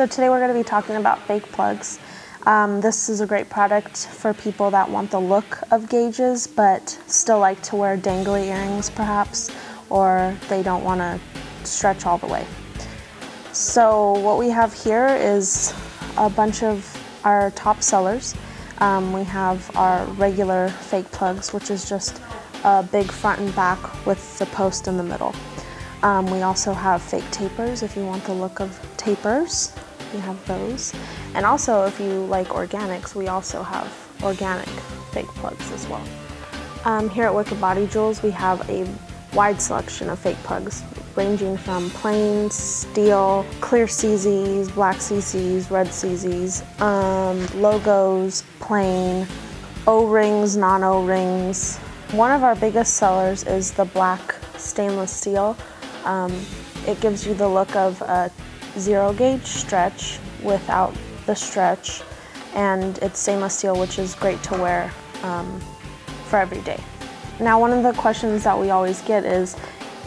So today we're going to be talking about fake plugs. Um, this is a great product for people that want the look of gauges but still like to wear dangly earrings perhaps or they don't want to stretch all the way. So what we have here is a bunch of our top sellers. Um, we have our regular fake plugs which is just a big front and back with the post in the middle. Um, we also have fake tapers if you want the look of tapers. We have those. And also if you like organics, we also have organic fake plugs as well. Um, here at Wicked Body Jewelz, we have a wide selection of fake plugs ranging from plain, steel, clear CZs, black CZs, red CZs, um, logos, plain, O-rings, non-O-rings. One of our biggest sellers is the black stainless steel. Um, it gives you the look of a zero gauge stretch without the stretch and it's stainless steel which is great to wear um, for every day. Now one of the questions that we always get is,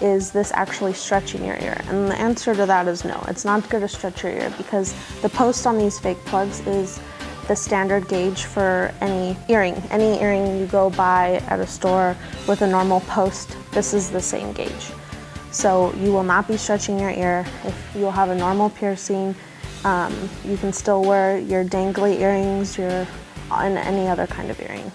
is this actually stretching your ear? And the answer to that is no, it's not going to stretch your ear because the post on these fake plugs is the standard gauge for any earring. Any earring you go buy at a store with a normal post, this is the same gauge. So you will not be stretching your ear. If you'll have a normal piercing, um, you can still wear your dangly earrings, your, and any other kind of earring.